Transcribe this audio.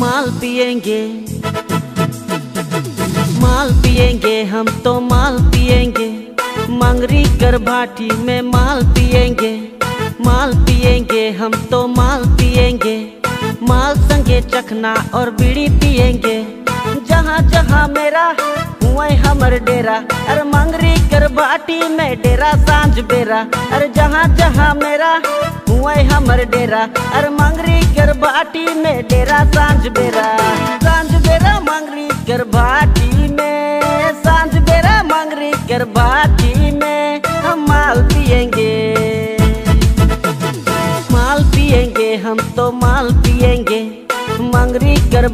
माल पिएँगे। माल पिएँगे, हम तो माल पिएँगे। मंगरी कर भाटी में माल पिएँगे। माल पिएँगे, हम तो माल पिएँगे। माल संगे चखना और बीड़ी पिएँगे। जहाँ जहाँ मेरा हुए हमर डेरा। अरे मंगरी कर बाटी में डेरा, साँझ बेरा। अरे जहाँ जहाँ मेरा हुए हमर डेरा। अरे मंगरी भाटी में डेरा साँझ बेरा साँझ बेरा मंगरी कर भाटी में साँझ बेरा मंगरी कर भाटी में हम माल पियेंगे। माल पियेंगे, हम तो माल पियेंगे, मंगरी कर